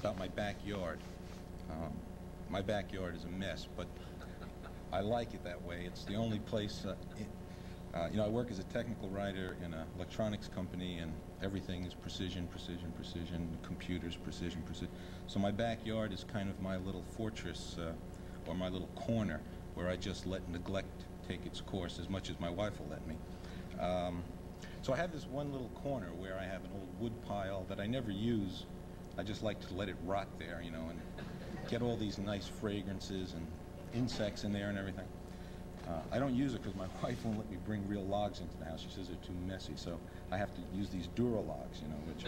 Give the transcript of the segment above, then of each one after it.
about my backyard. Um, my backyard is a mess, but I like it that way. It's the only place. Uh, it, uh, you know, I work as a technical writer in an electronics company, and everything is precision, precision, precision. Computers, precision, precision. So my backyard is kind of my little fortress, uh, or my little corner, where I just let neglect take its course as much as my wife will let me. Um, so I have this one little corner where I have an old wood pile that I never use. I just like to let it rot there, you know, and get all these nice fragrances and insects in there and everything. Uh, I don't use it because my wife won't let me bring real logs into the house. She says they're too messy, so I have to use these Dura logs, you know, which.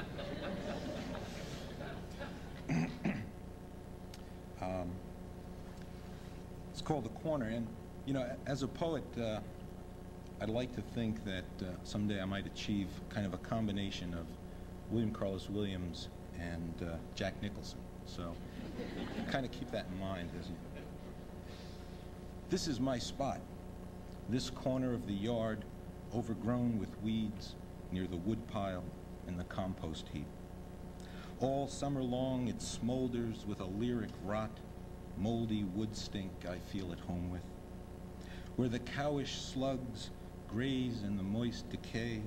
um, it's called the corner, and you know, as a poet, uh, I'd like to think that uh, someday I might achieve kind of a combination of William Carlos Williams and uh, Jack Nicholson. So kind of keep that in mind. This is my spot. This corner of the yard overgrown with weeds near the woodpile and the compost heap. All summer long it smolders with a lyric rot, moldy wood stink I feel at home with. Where the cowish slugs graze in the moist decay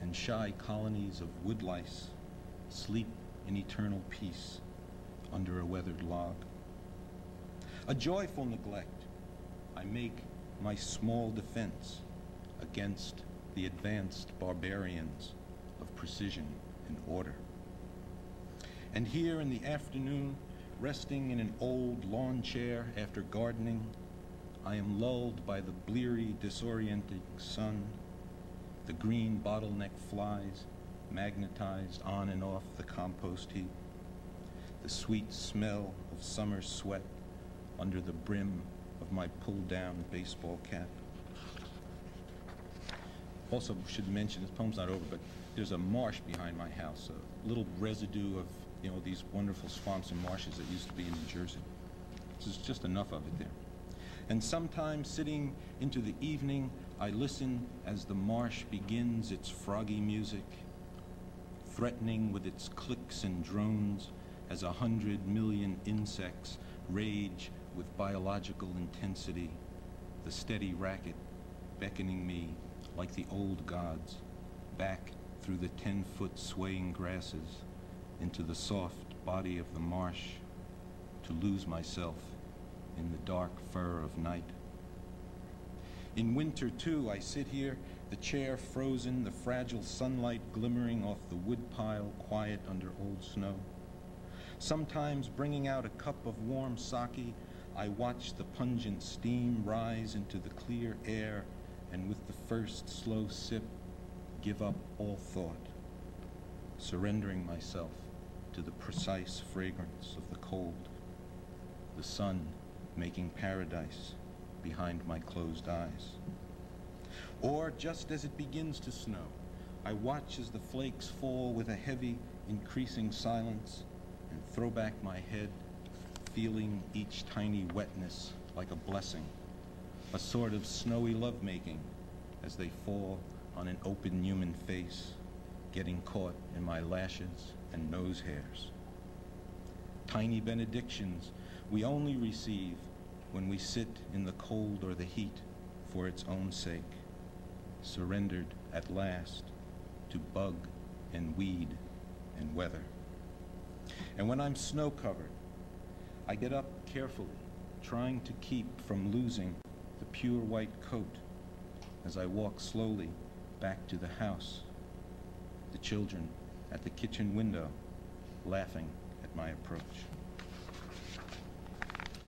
and shy colonies of woodlice sleep in eternal peace under a weathered log. A joyful neglect, I make my small defense against the advanced barbarians of precision and order. And here in the afternoon, resting in an old lawn chair after gardening, I am lulled by the bleary, disorienting sun, the green bottleneck flies magnetized on and off the compost heap, the sweet smell of summer sweat under the brim of my pulled-down baseball cap. Also should mention, this poem's not over, but there's a marsh behind my house, a little residue of you know these wonderful swamps and marshes that used to be in New Jersey. There's just enough of it there. And sometimes sitting into the evening, I listen as the marsh begins its froggy music, threatening with its clicks and drones as a hundred million insects rage with biological intensity, the steady racket beckoning me like the old gods back through the ten-foot swaying grasses into the soft body of the marsh to lose myself in the dark fur of night. In winter, too, I sit here, the chair frozen, the fragile sunlight glimmering off the woodpile, quiet under old snow. Sometimes bringing out a cup of warm sake, I watch the pungent steam rise into the clear air and with the first slow sip, give up all thought, surrendering myself to the precise fragrance of the cold, the sun making paradise behind my closed eyes. Or just as it begins to snow, I watch as the flakes fall with a heavy, increasing silence and throw back my head, feeling each tiny wetness like a blessing, a sort of snowy lovemaking as they fall on an open human face, getting caught in my lashes and nose hairs. Tiny benedictions we only receive when we sit in the cold or the heat for its own sake, surrendered at last to bug and weed and weather. And when I'm snow covered, I get up carefully, trying to keep from losing the pure white coat as I walk slowly back to the house, the children at the kitchen window laughing at my approach.